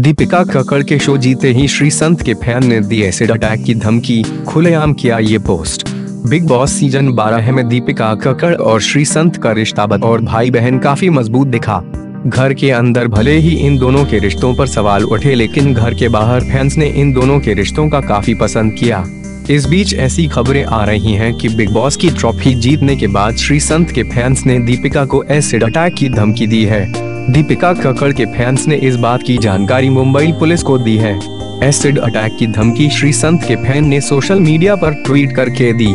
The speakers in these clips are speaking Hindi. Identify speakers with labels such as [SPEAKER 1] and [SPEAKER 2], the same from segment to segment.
[SPEAKER 1] दीपिका कक्कड़ के शो जीते ही श्री संत के फ़ैन ने दी एसिड अटैक की धमकी, खुलेआम किया ये पोस्ट बिग बॉस सीज़न 12 में दीपिका कक्कड़ और श्री संत का रिश्ता और भाई बहन काफ़ी मज़बूत दिखा। घर के अंदर भले ही इन दोनों के रिश्तों पर सवाल उठे, लेकिन घर के बाहर फैंस ने इन दोनों के रिश्तों का काफ़ी पसंद किया। इस बीच ऐसी खबरें आ रही हैं कि बिग बॉस की ट्रॉफी जीतने के बाद श्री संत के फैंस ने दीपिका को एसिड अटैक की धमकी दी है। दीपिका कक्कड़ के फैंस ने इस बात की जानकारी मुंबई पुलिस को दी है। एसिड अटैक की धमकी श्री संत के फ़ैन ने सोशल मीडिया पर ट्वीट करके दी।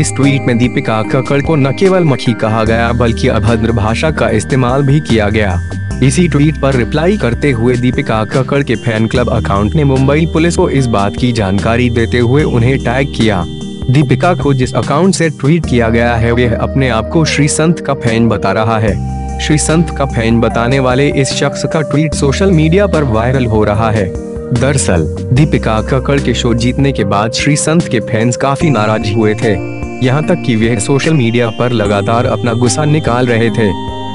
[SPEAKER 1] इस ट्वीट में दीपिका कक्कड़ को न केवल मक्खी कहा गया, बल्कि अभद्र भाषा का इस्तेमाल भी किया गया। इसी ट्वीट पर रिप्लाई करते हुए दीपिका कक्कड़ के फ़ैन क्लब अकाउंट ने मुंबई पुलिस को इस बात की जानकारी देते हुए उन्हें टैग किया। दीपिका को जिस अकाउंट से ट्वीट किया गया है, वह अपने आप को श्री संत का फ़ैन बता रहा है। श्री संत का फ़ैन बताने वाले इस शख्स का ट्वीट सोशल मीडिया पर वायरल हो रहा है। दरअसल, दीपिका कक्कड़ के शो जीतने के बाद श्री संत के फैंस काफ़ी नाराज़ हुए थे। यहाँ तक कि वे सोशल मीडिया पर लगातार अपना गुस्सा निकाल रहे थे।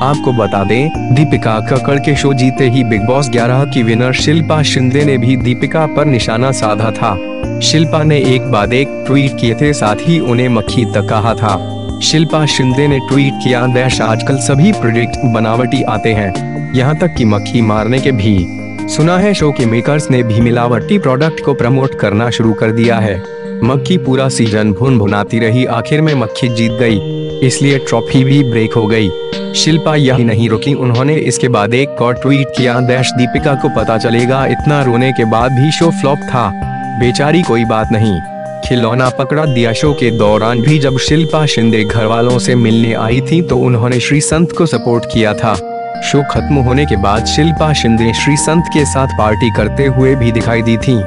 [SPEAKER 1] आपको बता दें, दीपिका कक्कड़ के शो जीते ही बिग बॉस 11 की विनर शिल्पा शिंदे ने भी दीपिका पर निशाना साधा था। शिल्पा ने एक बाद एक ट्वीट किए थे, साथ ही उन्हें मक्खी तक कहा था। शिल्पा शिंदे ने ट्वीट किया दैश आजकल सभी प्रोजेक्ट बनावटी आते हैं। यहाँ तक कि मक्खी मारने के भी। सुना है शो के मेकर्स ने भी मिलावटी प्रोडक्ट को प्रमोट करना शुरू कर दिया है। मक्खी पूरा सीज़न भुन भुनाती रही, आखिर में मक्खी जीत गई। इसलिए ट्रॉफी भी ब्रेक हो गई। शिल्पा यही नहीं रुकी, उन्होंने इसके बाद एक और ट्वीट किया दैश दीपिका को पता चलेगा, इतना रोने के बाद भी शो फ्लॉप था। बेचारी कोई बात नहीं। खिलौना पकड़ा। दिया शो के दौरान भी जब शिल्पा शिंदे घर वालों से मिलने आई थी तो उन्होंने श्री संत को सपोर्ट किया था। शो खत्म होने के बाद शिल्पा शिंदे श्री संत के साथ पार्टी करते हुए भी दिखाई दी थी।